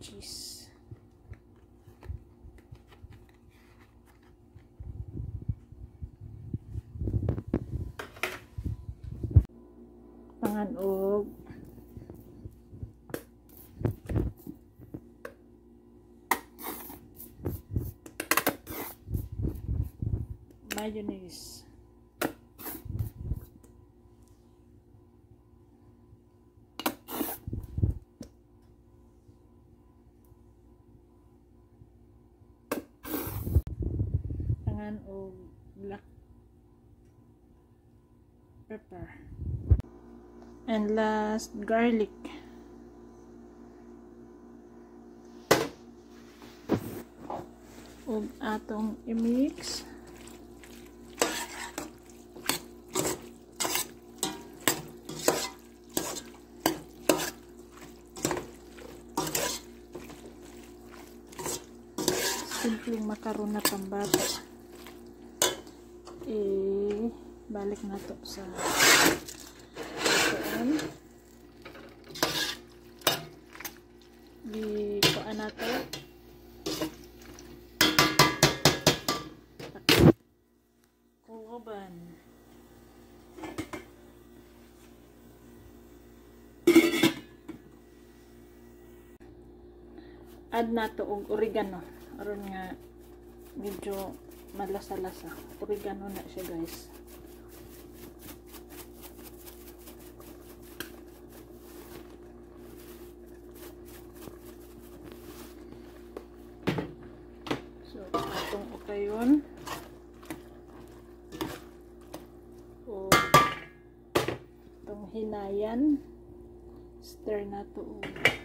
cheese. Pangan og mayonnaise. Pangan og black pepper. And last, garlic. ug atong i-mix simpleng makaron na pambata eh balik na to sa itoon di kuan na to. Kuoban add na to og oregano. Aron nga medyo malasa-lasa oregano na siya guys. So atong okayon o itong hinayan. Stir na to. og